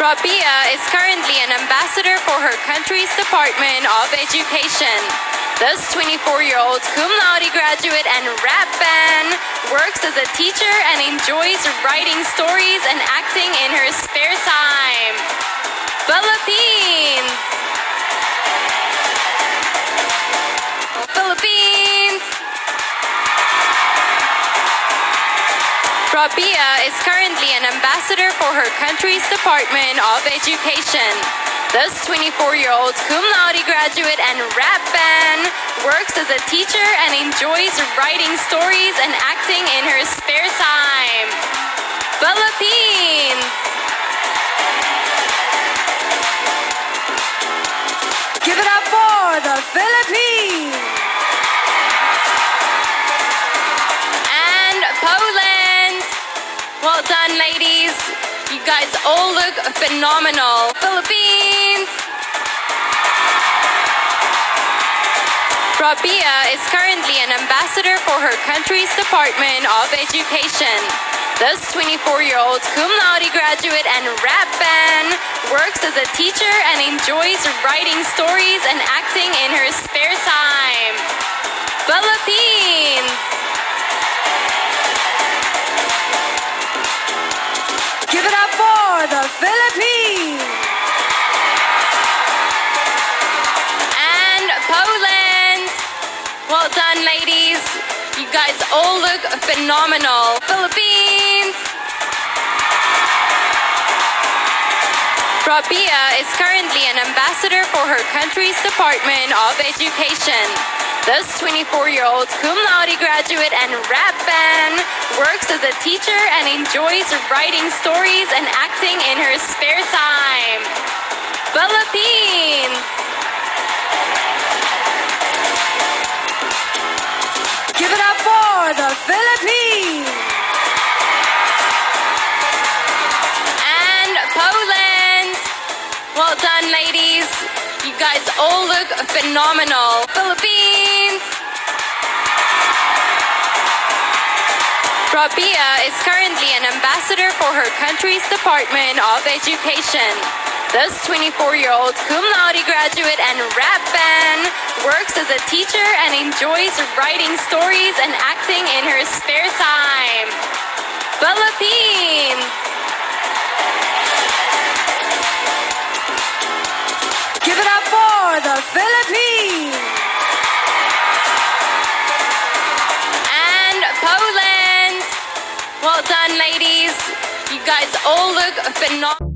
Rabiya is currently an ambassador for her country's Department of Education. This 24-year-old cum laude graduate and rap band works as a teacher and enjoys writing stories and acting in her spare time. Philippines! Rabiya is currently an ambassador for her country's Department of Education. This 24-year-old cum laude graduate and rap band works as a teacher and enjoys writing stories and acting in her spare time. Philippines! Give it up for the Philippines! Well done, ladies. You guys all look phenomenal. Philippines! Rabiya is currently an ambassador for her country's Department of Education. This 24-year-old cum laude graduate and rap band works as a teacher and enjoys writing stories and acting in her spare time. Philippines! Guys all look phenomenal. Philippines! Rabiya is currently an ambassador for her country's Department of Education. This 24-year-old cum laude graduate and rap band works as a teacher and enjoys writing stories and acting in her spare time. Philippines! Philippines! And Poland! Well done, ladies. You guys all look phenomenal. Philippines! Rabiya is currently an ambassador for her country's Department of Education. This 24-year-old cum laude graduate and rap band works as a teacher and enjoys writing stories and acting in her spare time. Philippines! Give it up for the Philippines! And Poland! Well done, ladies. You guys all look phenomenal.